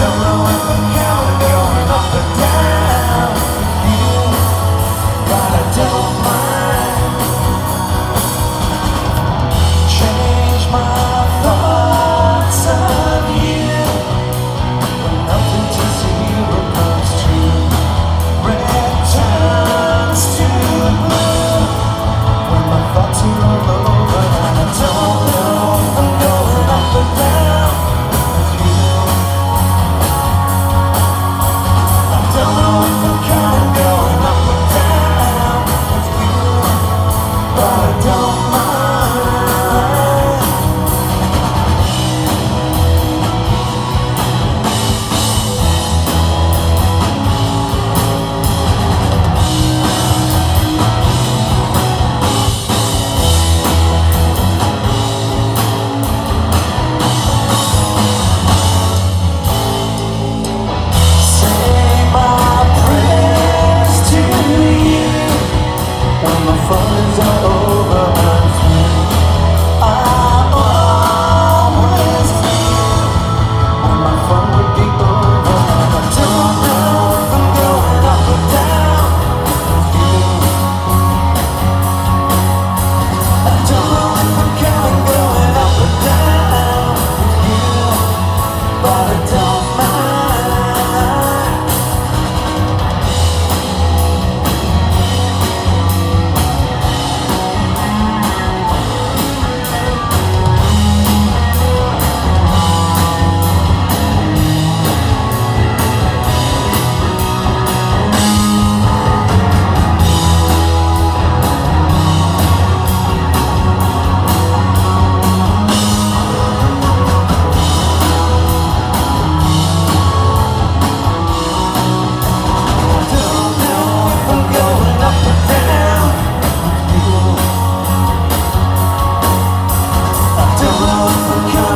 Don't Don't.